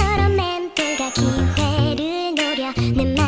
나처럼 맴돌다 기회를 노려.